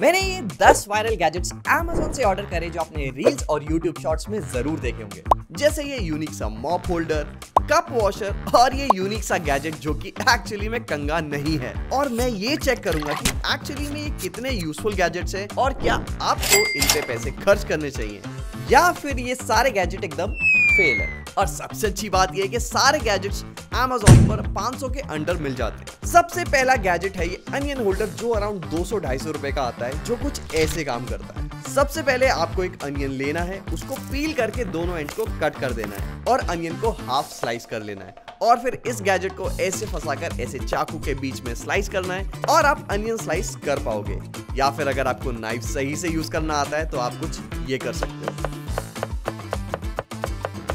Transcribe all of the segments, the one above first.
मैंने ये 10 viral gadgets Amazon से ऑर्डर करे जो आपने रील्स और YouTube शॉर्ट्स में ज़रूर देखे होंगे। जैसे ये यूनिक सा मॉप होल्डर कप वॉशर और ये यूनिक सा गैजेट जो कि एक्चुअली में कंगा नहीं है। और मैं ये चेक करूँगा कि एक्चुअली में ये कितने यूजफुल गैजेट्स हैं और क्या आपको इन पे पैसे खर्च करने चाहिए। या फिर ये सारे गैजेट एकदम फेल है। और सबसे अच्छी बात यह है कि सारे गैजेट्स Amazon पर 500 के अंडर मिल जाते हैं। सबसे पहला गैजेट है ये अनियन होल्डर जो अराउंड 200-250 रुपए का आता है, जो कुछ ऐसे काम करता है। सबसे पहले आपको एक अनियन लेना है, उसको पील करके दोनों एंड को कट कर देना है और अनियन को हाफ़ स्लाइस कर लेना है। और फिर इस गैजेट को ऐसे फंसाकर, ऐसे चाकू के बीच में स्लाइस करना है और आप अनियन स्लाइस कर पाओगे। या फिर अगर आपको नाइफ सही से यूज़ करना आता है तो आप कुछ ये कर सकते हो।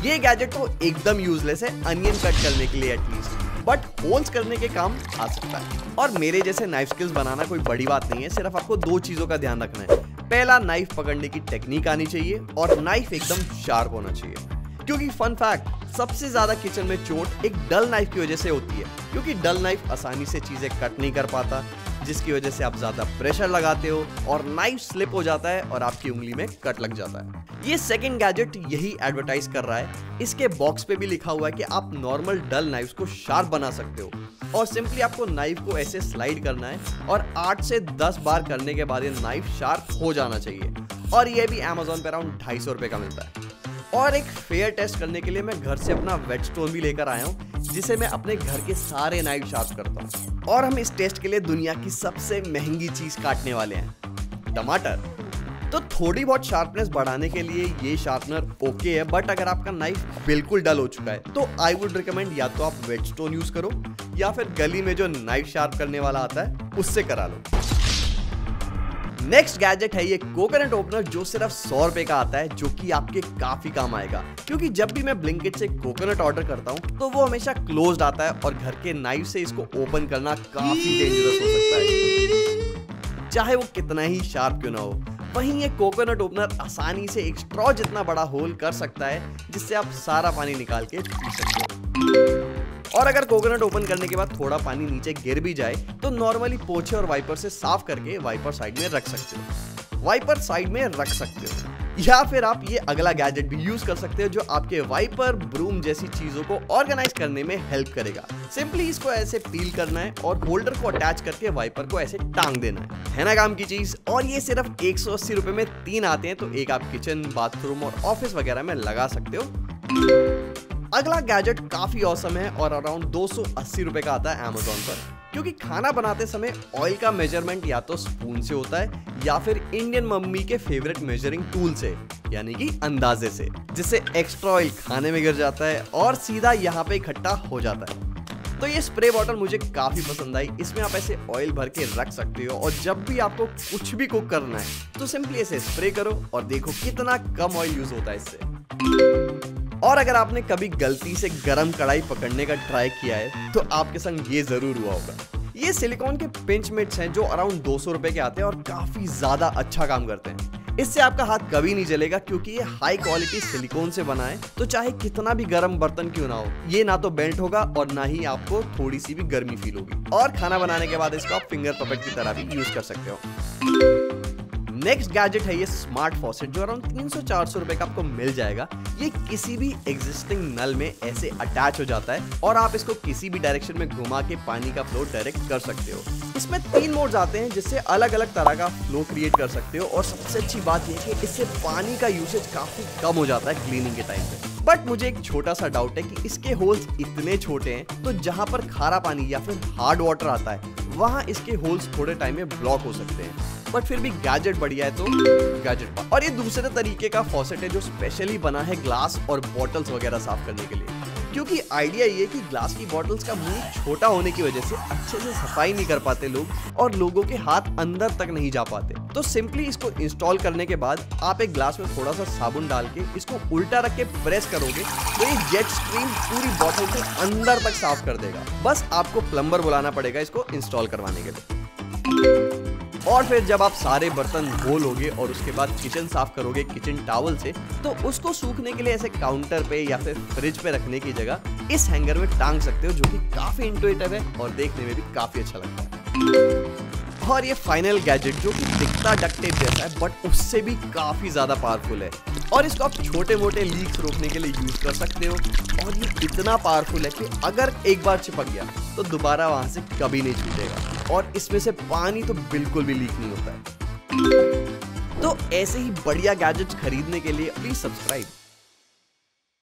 ये गैजेट तो एकदम यूजलेस है अनियन कट करने के लिए एटलीस्ट बट होल्स करने के काम आ सकता है। और मेरे जैसे नाइफ स्किल्स बनाना कोई बड़ी बात नहीं है, सिर्फ़ आपको दो चीज़ों का ध्यान रखना है। पहला नाइफ पकड़ने की टेक्निक आनी चाहिए और नाइफ एकदम शार्प होना चाहिए। क्योंकि फन फैक्ट सबसे ज़्यादा किचन में चोट एक डल नाइफ की वजह से होती है, क्योंकि डल नाइफ आसानी से चीज़ें कट नहीं कर पाता, जिसकी वजह से आप ज़्यादा प्रेशर लगाते हो और नाइफ स्लिप हो जाता है और आपकी उंगली में कट लग जाता है। ये सेकंड गैजेट यही एडवर्टाइज कर रहा है। इसके बॉक्स पे भी लिखा हुआ है कि आप नॉर्मल डल नाइफ को शार्प बना सकते हो और सिंपली आपको नाइफ को ऐसे स्लाइड करना है और 8 से 10 बार करने के बाद ये नाइफ शार्प हो जाना चाहिए। और ये भी अमेजोन पे अराउंड ढाई सौ रुपए का मिलता है। और एक फेयर टेस्ट करने के लिए मैं घर से अपना वेट स्टोन भी लेकर आया हूँ, जिसे मैं अपने घर के सारे नाइफ शार्प करता हूँ। और हम इस टेस्ट के लिए दुनिया की सबसे महँगी चीज़ काटने वाले हैं, टमाटर। तो थोड़ी बहुत शार्पनेस बढ़ाने के लिए ये शार्पनर ओके है बट अगर आपका नाइफ बिल्कुल डल हो चुका है तो आई वुड रिकमेंड या तो आप वेट स्टोन यूज़ करो, या फिर गली में जो नाइफ शार्प करने वाला आता है, उससे करा लो। नेक्स्ट गैजेट है ये कोकोनट ओपनर जो सिर्फ़ सौ रुपए का आता है, जो कि आपके काफ़ी काम आएगा। क्योंकि जब भी मैं ब्लिंकेट से कोकोनट ऑर्डर करता हूँ तो वो हमेशा क्लोज्ड आता है और घर के नाइफ से इसको ओपन करना काफ़ी डेंजरस हो सकता है। चाहे वो कितना ही शार्प क्यों ना हो, वहीं ये कोकोनट ओपनर आसानी से एक स्ट्रॉ जितना बड़ा होल कर सकता है, जिससे आप सारा पानी निकाल के पी सकते हो। और अगर कोकोनट ओपन करने के बाद थोड़ा पानी नीचे गिर भी जाए तो नॉर्मली पोछे और वाइपर से साफ़ करके वाइपर साइड में रख सकते हो। वाइपर साइड में रख सकते हो। या फिर आप ये अगला गैजेट भी यूज़ कर सकते हो जो आपके वाइपर ब्रूम जैसी चीज़ों को ऑर्गेनाइज करने में हेल्प करेगा। सिंपली इसको ऐसे पील करना है और होल्डर को अटैच करके वाइपर को ऐसे टांग देना है। है ना काम की चीज़? और ये सिर्फ़ एक सौ में तीन आते हैं तो एक आप किचन बाथरूम और ऑफ़िस वगैरह में लगा सकते हो। अगला गैजेट काफ़ी औसम है और अराउंड दो सौ का आता है अमेजोन पर। क्योंकि खाना बनाते समय ऑयल का मेज़रमेंट या तो स्पून से होता है, या फिर इंडियन मम्मी के फेवरेट मेजरिंग टूल से, यानी कि अंदाजे से, जिससे एक्स्ट्रा ऑयल खाने में गिर जाता है और सीधा यहाँ पे इकट्ठा हो जाता है। तो ये स्प्रे बॉटल मुझे काफ़ी पसंद आई। इसमें आप ऐसे ऑयल भर के रख सकते हो और जब भी आपको कुछ भी कुक करना है तो सिंपली ऐसे स्प्रे करो और देखो कितना कम ऑयल यूज़ होता है इससे। और अगर आपने कभी गलती से गरम कढ़ाई पकड़ने का ट्राई किया है तो आपके संग ये ज़रूर हुआ होगा। ये सिलिकॉन के पिंच मिट्स हैं जो अराउंड दो सौ रुपए के आते हैं और काफ़ी ज़्यादा अच्छा काम करते हैं। इससे आपका हाथ कभी नहीं जलेगा, क्योंकि ये हाई क्वालिटी सिलिकॉन से बना है तो चाहे कितना भी गर्म बर्तन क्यों ना हो, ये ना तो बेल्ट होगा और ना ही आपको थोड़ी सी भी गर्मी फील होगी। और खाना बनाने के बाद इसको आप फिंगर पपेट की तरह भी यूज़ कर सकते हो। नेक्स्ट गैजेट है ये स्मार्ट फॉसेट जो अराउंड तीन सौ चार सौ रुपए का आपको मिल जाएगा। ये किसी भी एग्जिस्टिंग नल में ऐसे अटैच हो जाता है और आप इसको किसी भी डायरेक्शन में घुमा के पानी का फ्लो डायरेक्ट कर सकते हो। इसमें तीन मोड्स आते हैं जिससे अलग अलग तरह का फ्लो क्रिएट कर सकते हो और सबसे अच्छी बात यह कि इससे पानी का यूसेज काफ़ी कम हो जाता है क्लीनिंग के टाइम पे। बट मुझे एक छोटा सा डाउट है कि इसके होल्स इतने छोटे हैं तो जहाँ पर खारा पानी या फिर हार्ड वाटर आता है, वहाँ इसके होल्स थोड़े टाइम में ब्लॉक हो सकते हैं। बट फिर भी गैजेट बढ़िया है तो गैजेट और ये दूसरे तरीके का फॉसेट है जो स्पेशली बना है ग्लास और बॉटल्स वगैरह साफ़ करने के लिए। क्योंकि आइडिया ये कि ग्लास की बॉटल्स का मुँह छोटा होने की वजह से अच्छे से सफ़ाई नहीं कर पाते लोग और लोगों के हाथ अंदर तक नहीं जा पाते। तो सिंपली इसको इंस्टॉल करने के बाद आप एक ग्लास में थोड़ा सा साबुन डाल के इसको उल्टा रख के प्रेस करोगे तो ये जेट स्ट्रीम पूरी बॉटल के अंदर तक साफ़ कर देगा। बस आपको प्लम्बर बुलाना पड़ेगा इसको इंस्टॉल करवाने के लिए। और फिर जब आप सारे बर्तन धो लोगे और उसके बाद किचन साफ़ करोगे किचन टावल से तो उसको सूखने के लिए ऐसे काउंटर पे या फिर फ्रिज पे रखने की जगह इस हैंगर में टांग सकते हो, जो कि काफ़ी इंटुइटिव है और देखने में भी काफ़ी अच्छा लगता है। और ये फाइनल गैजेट जो कि दिखता डक्टेप जैसा है बट उससे भी काफ़ी ज़्यादा पावरफुल है। और इसको आप छोटे मोटे लीक्स रोकने के लिए यूज़ कर सकते हो। और ये इतना पावरफुल है कि अगर एक बार चिपक गया तो दोबारा वहाँ से कभी नहीं छूटेगा। और इसमें से पानी तो बिल्कुल भी लीक नहीं होता है। तो ऐसे ही बढ़िया गैजेट खरीदने के लिए प्लीज़ सब्सक्राइब